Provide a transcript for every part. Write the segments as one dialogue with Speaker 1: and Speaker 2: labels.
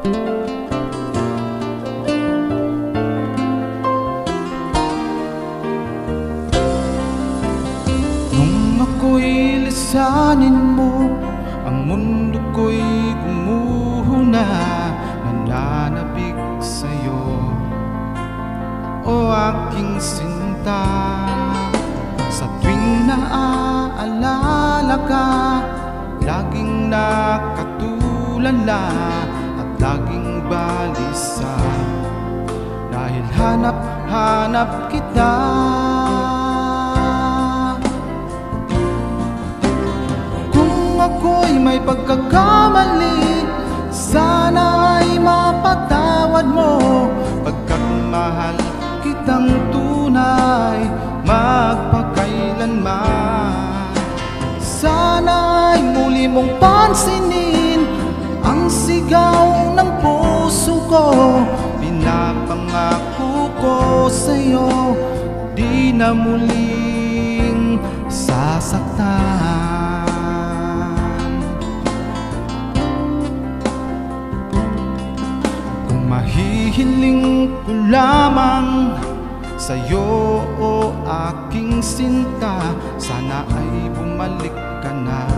Speaker 1: Nung ako'y lisanin mo Ang mundo ko'y gumuhuna Nananabig sa'yo. O aking sinta Sa tuwing naaalala ka Laging nakatulala laging balisa. Dahil hanap-hanap kita. Kung ako'y may pagkakamali Sana ay mapatawad mo. Pagkat mahal kitang tunay Magpakailanman. Sana ay muli mong pansinin na muling sasaktan. Kung mahihiling ko lamang Sa'yo o aking sinta Sana ay bumalik ka na.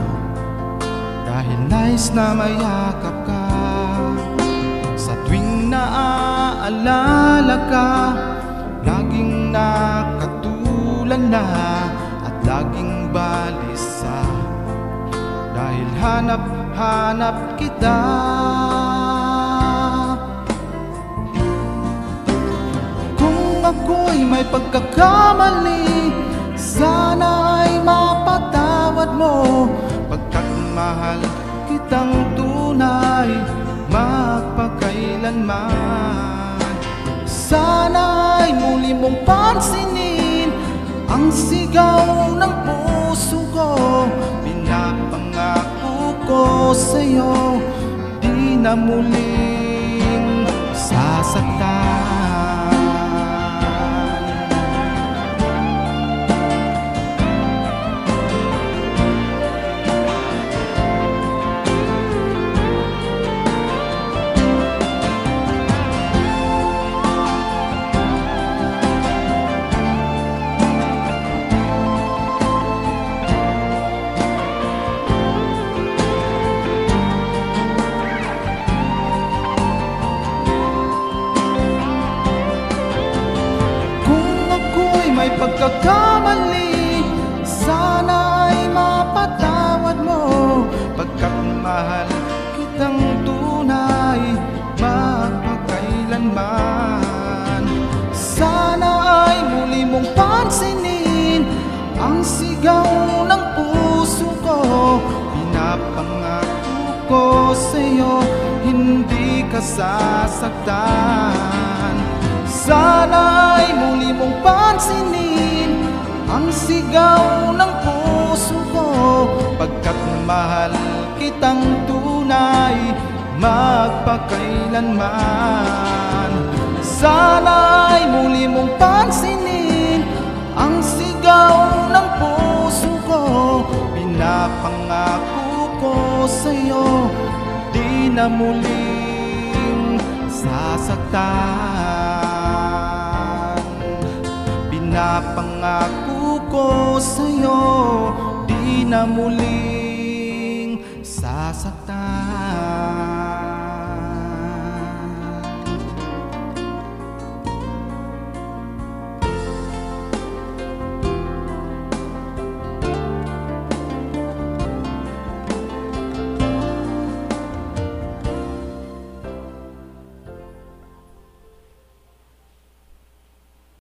Speaker 1: Dahil nais na mayakap ka. Sa tuwing naaalala ka nakatulala At laging balisa. Dahil hanap-hanap kita. Kung ako'y may pagkakamali Sana ay mapatawad mo. Pagkat mahal kitang tunay Magpakailanman. Sana ay muli mong pansinin Ang sigaw ng puso ko Pinapangako ko sa'yo. Di na muling sasaktan may pagkakamali Sana ay mapatawad mo. Pagkat mahal kitang tunay Magpakailanman Sana ay muli mong pansinin Ang sigaw ng puso ko. Pinapangako ko sa'yo Hindi ka sasaktan sana ay muli mong pansinin Ang sigaw ng puso ko. Pagkat mahal kitang tunay Magpakailanman. Sana ay muli mong pansinin Ang sigaw ng puso ko. Pinapangako ko sa'yo Di na muling sasaktan Pinapangako ko sa'yo Di na muling sasaktan